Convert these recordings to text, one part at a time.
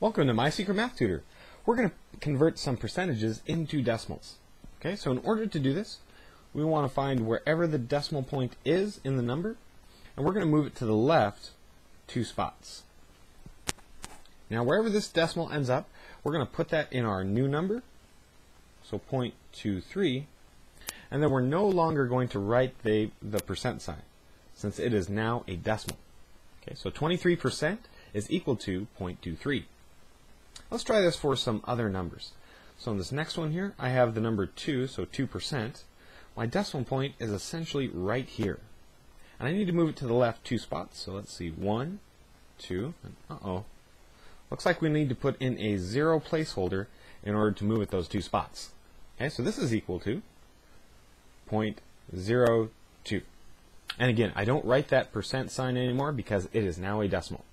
Welcome to My Secret Math Tutor. We're going to convert some percentages into decimals. Okay, so in order to do this, we want to find wherever the decimal point is in the number, and we're going to move it to the left two spots. Now, wherever this decimal ends up, we're going to put that in our new number, so 0.23, and then we're no longer going to write the, the percent sign, since it is now a decimal. Okay, so 23% is equal to 0.23. Let's try this for some other numbers. So in this next one here, I have the number 2, so 2%. My decimal point is essentially right here. And I need to move it to the left two spots. So let's see, 1, 2, and uh-oh. Looks like we need to put in a zero placeholder in order to move it those two spots. Okay, so this is equal to 0.02. And again, I don't write that percent sign anymore because it is now a decimal.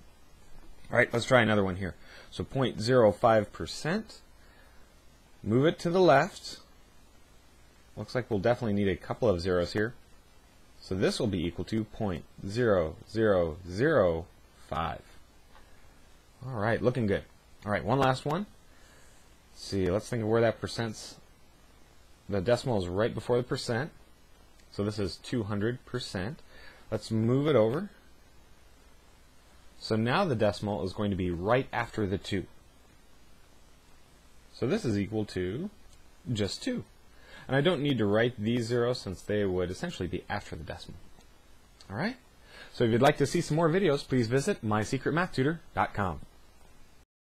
All right, let's try another one here. So 0.05%. Move it to the left. Looks like we'll definitely need a couple of zeros here. So this will be equal to 0.0005. All right, looking good. All right, one last one. Let's see, let's think of where that percent's. The decimal is right before the percent. So this is 200%. Let's move it over. So now the decimal is going to be right after the 2. So this is equal to just 2. And I don't need to write these zeros since they would essentially be after the decimal. Alright? So if you'd like to see some more videos, please visit mysecretmathtutor.com.